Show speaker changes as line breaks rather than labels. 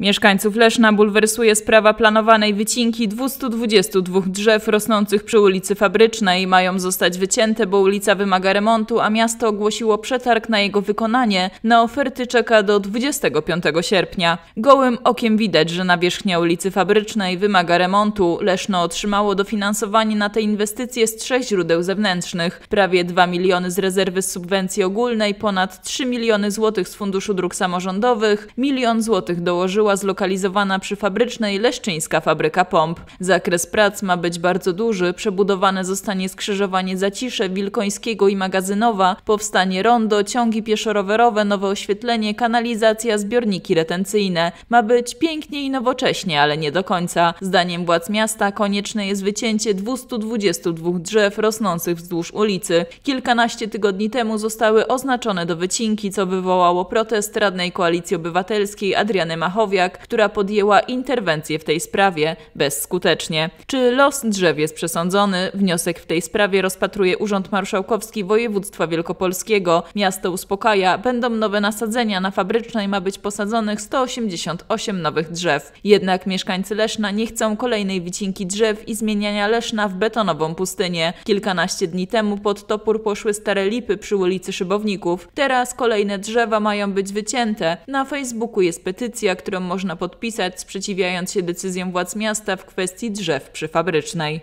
Mieszkańców Leszna bulwersuje sprawa planowanej wycinki 222 drzew rosnących przy ulicy Fabrycznej. Mają zostać wycięte, bo ulica wymaga remontu, a miasto ogłosiło przetarg na jego wykonanie. Na oferty czeka do 25 sierpnia. Gołym okiem widać, że nawierzchnia ulicy Fabrycznej wymaga remontu. Leszno otrzymało dofinansowanie na te inwestycje z trzech źródeł zewnętrznych. Prawie 2 miliony z rezerwy z subwencji ogólnej, ponad 3 miliony złotych z Funduszu Dróg Samorządowych, milion złotych dołożyło była zlokalizowana przy fabrycznej Leszczyńska Fabryka Pomp. Zakres prac ma być bardzo duży, przebudowane zostanie skrzyżowanie Zacisze, Wilkońskiego i Magazynowa, powstanie rondo, ciągi pieszo-rowerowe, nowe oświetlenie, kanalizacja, zbiorniki retencyjne. Ma być pięknie i nowocześnie, ale nie do końca. Zdaniem władz miasta konieczne jest wycięcie 222 drzew rosnących wzdłuż ulicy. Kilkanaście tygodni temu zostały oznaczone do wycinki, co wywołało protest radnej Koalicji Obywatelskiej Adriany Machowiak, która podjęła interwencję w tej sprawie bezskutecznie. Czy los drzew jest przesądzony? Wniosek w tej sprawie rozpatruje Urząd Marszałkowski Województwa Wielkopolskiego. Miasto uspokaja, będą nowe nasadzenia. Na fabrycznej ma być posadzonych 188 nowych drzew. Jednak mieszkańcy Leszna nie chcą kolejnej wycinki drzew i zmieniania Leszna w betonową pustynię. Kilkanaście dni temu pod topór poszły stare lipy przy ulicy Szybowników. Teraz kolejne drzewa mają być wycięte. Na Facebooku jest petycja, którą można podpisać, sprzeciwiając się decyzjom władz miasta w kwestii drzew przy fabrycznej.